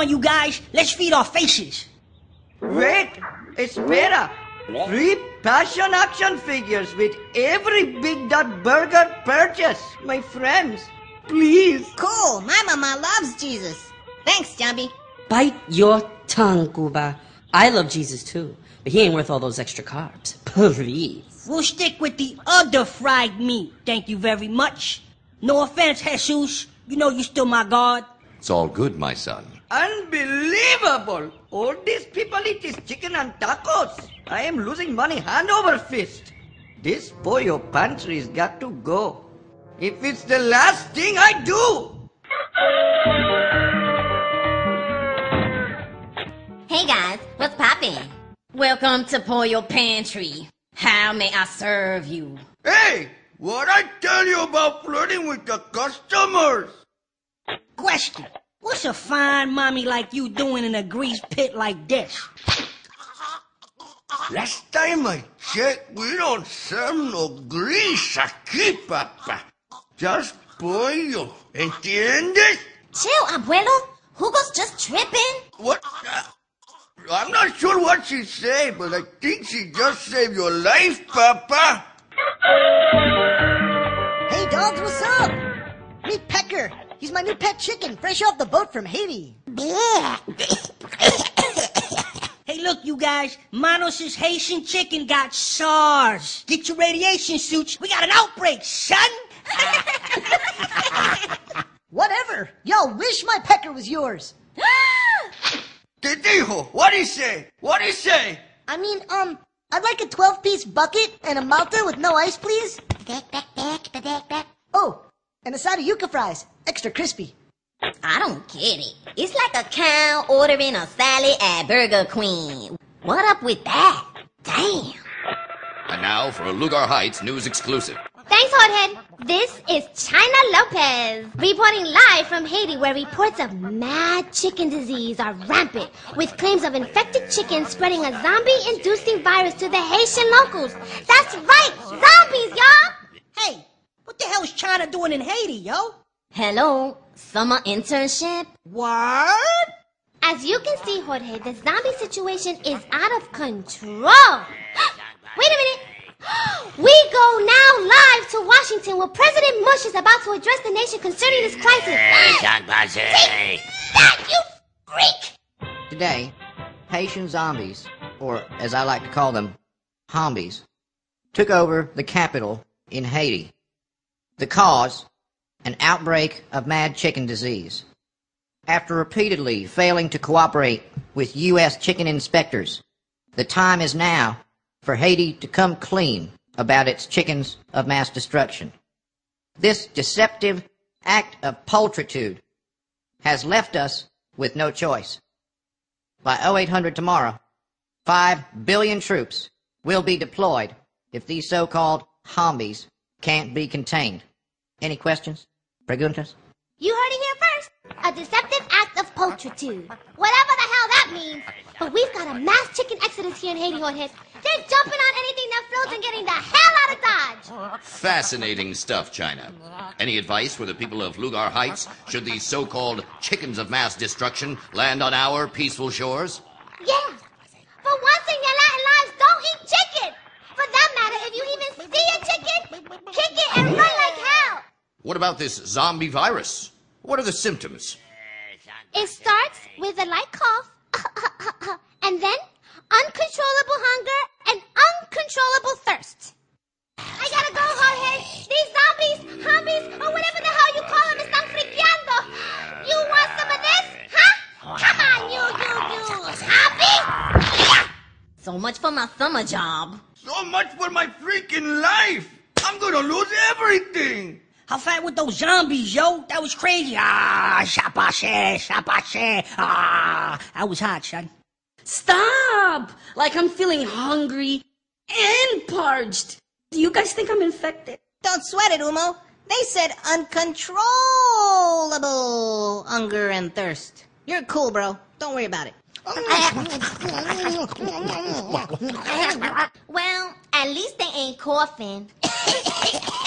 on, you guys. Let's feed our faces. Wait, it's better. Free passion action figures with every Big Dot Burger purchase, my friends. Please. Cool. My mama loves Jesus. Thanks, Jambi. Bite your tongue, Cuba. I love Jesus too, but he ain't worth all those extra carbs. Please. We'll stick with the other fried meat. Thank you very much. No offense, Jesus. You know you're still my God. It's all good, my son. Unbelievable! All these people eat is chicken and tacos. I am losing money hand over fist. This pollo pantry's got to go. If it's the last thing I do. Hey guys, what's poppin'? Welcome to Pollo Pantry. How may I serve you? Hey, what I tell you about flirting with the customers? Question. What's a fine mommy like you doing in a grease pit like this? Last time I checked, we don't serve no grease aquí, papa. Just pollo. ¿Entiendes? Chill, abuelo. Hugo's just tripping. What? Uh, I'm not sure what she said, but I think she just saved your life, Papa. Hey, dogs, what's up? Meet Pecker. He's my new pet chicken, fresh off the boat from Haiti. Hey, look, you guys. Manos' Haitian chicken got SARS. Get your radiation suits. We got an outbreak, son. Whatever. Y'all wish my Pecker was yours. ¿Qué dijo? What'd he say? What'd he say? I mean, um, I'd like a 12 piece bucket and a malta with no ice, please. Oh, and a side of yuca fries, extra crispy. I don't get it. It's like a cow ordering a salad at Burger Queen. What up with that? Damn. And now for a Lugar Heights news exclusive. Thanks, Hothead. This is China Lopez reporting live from Haiti, where reports of mad chicken disease are rampant, with claims of infected chickens spreading a zombie-inducing virus to the Haitian locals. That's right, zombies, y'all. Hey, what the hell is China doing in Haiti, yo? Hello, summer internship? What? As you can see, Jorge, the zombie situation is out of control. Wait a minute. We go now live to Washington where President Bush is about to address the nation concerning this crisis. Take that, you freak! Today, Haitian zombies, or as I like to call them, hombies, took over the capital in Haiti. The cause, an outbreak of mad chicken disease. After repeatedly failing to cooperate with U.S. chicken inspectors, the time is now for Haiti to come clean about its chickens of mass destruction. This deceptive act of pulchritude has left us with no choice. By 0800 tomorrow, 5 billion troops will be deployed if these so-called hombies can't be contained. Any questions? Preguntas? You heard it here first. A deceptive act of pulchritude. Whatever the hell that means. But we've got a mass chicken exodus here in Haiti, Hothead. They're jumping on anything that floats and getting the hell out of Dodge. Fascinating stuff, China. Any advice for the people of Lugar Heights should these so-called chickens of mass destruction land on our peaceful shores? Yeah. For once in your Latin lives, don't eat chicken. For that matter, if you even see a chicken, kick it and run like hell. What about this zombie virus? What are the symptoms? It starts with a light cough, and then uncontrollable hunger and uncontrollable thirst. I gotta go, Jorge. These zombies, humbies, or whatever the hell you call them, están friqueando. You want some of this? Huh? Come on, you, you, you, zombie! So much for my summer job. So much for my freaking life! I'm gonna lose everything! How fat with those zombies, yo? That was crazy. Ah, shapache, shapache. Ah, that was hot, son. Stop! Like I'm feeling hungry and parched. Do you guys think I'm infected? Don't sweat it, Umo. They said uncontrollable hunger and thirst. You're cool, bro. Don't worry about it. Well, at least they ain't coughing.